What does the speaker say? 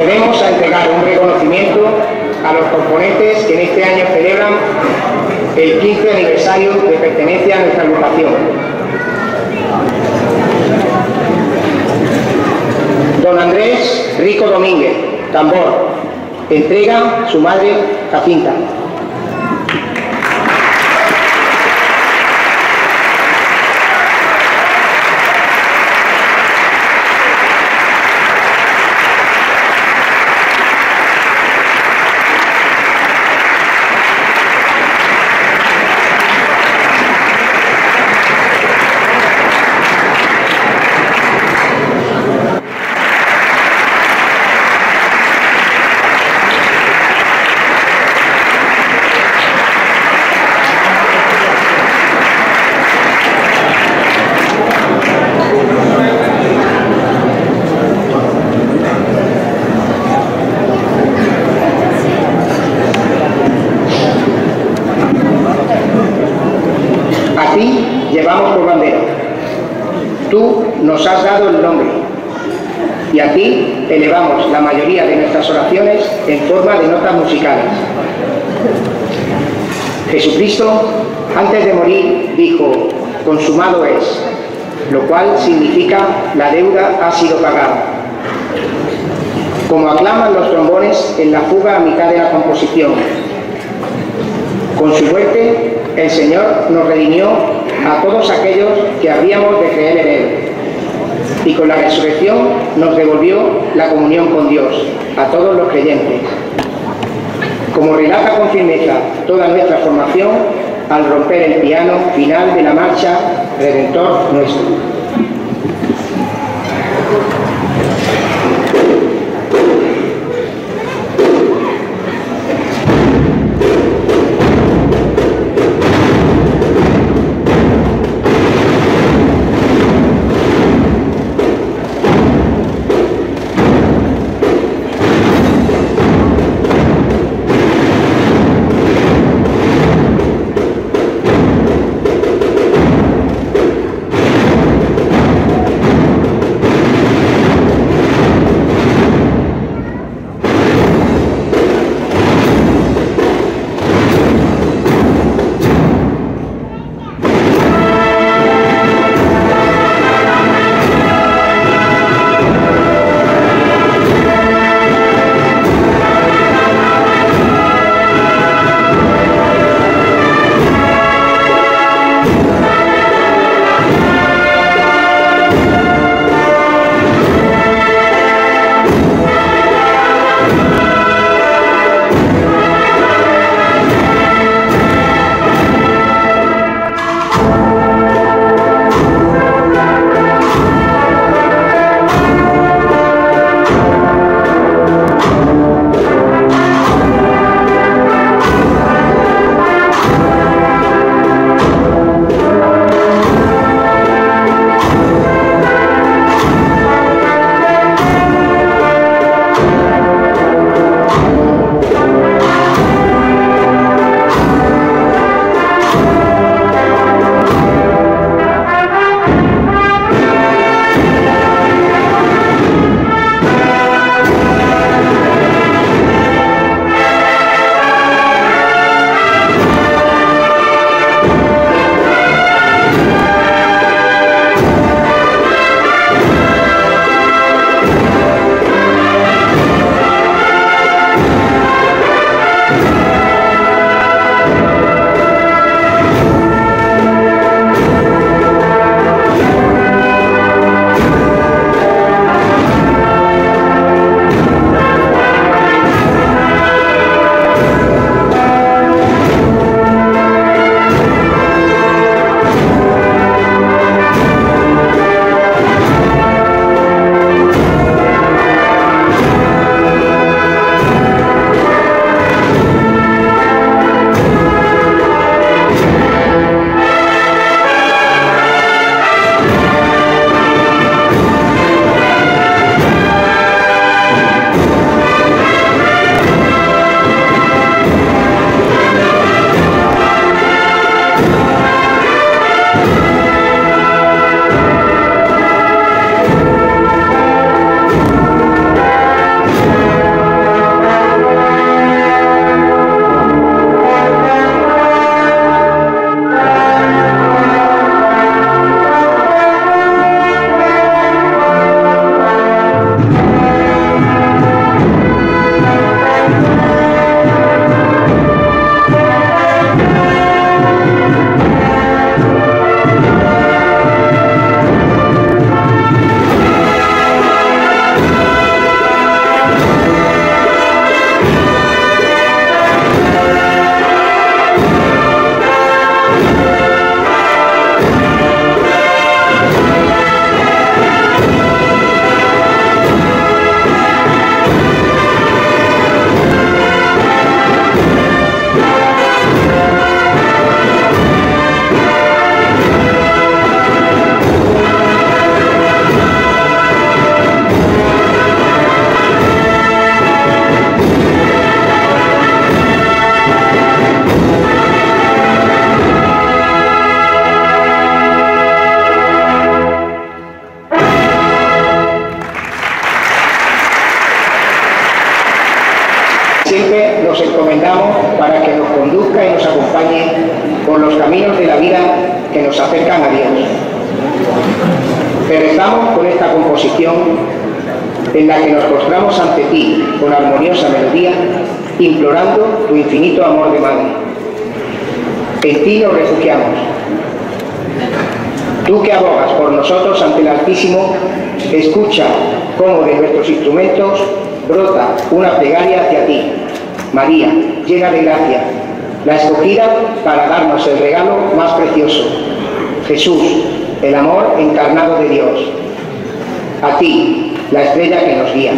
A entregar un reconocimiento a los componentes que en este año celebran el 15 aniversario de pertenencia a nuestra agrupación. Don Andrés Rico Domínguez, tambor. Entrega su madre Jacinta. A ti llevamos por bandera. Tú nos has dado el nombre y a ti elevamos la mayoría de nuestras oraciones en forma de notas musicales. Jesucristo, antes de morir, dijo, consumado es, lo cual significa la deuda ha sido pagada. Como aclaman los trombones en la fuga a mitad de la composición, con su muerte, el Señor nos redimió a todos aquellos que habríamos de creer en Él. Y con la resurrección nos devolvió la comunión con Dios, a todos los creyentes. Como relata con firmeza toda nuestra formación al romper el piano final de la marcha Redentor nuestro. Composición en la que nos postramos ante ti con armoniosa melodía, implorando tu infinito amor de madre. En ti nos refugiamos. Tú que abogas por nosotros ante el Altísimo, escucha cómo de nuestros instrumentos brota una plegaria hacia ti, María, llena de gracia, la escogida para darnos el regalo más precioso, Jesús, el amor encarnado de Dios. A ti, la estrella que nos guía.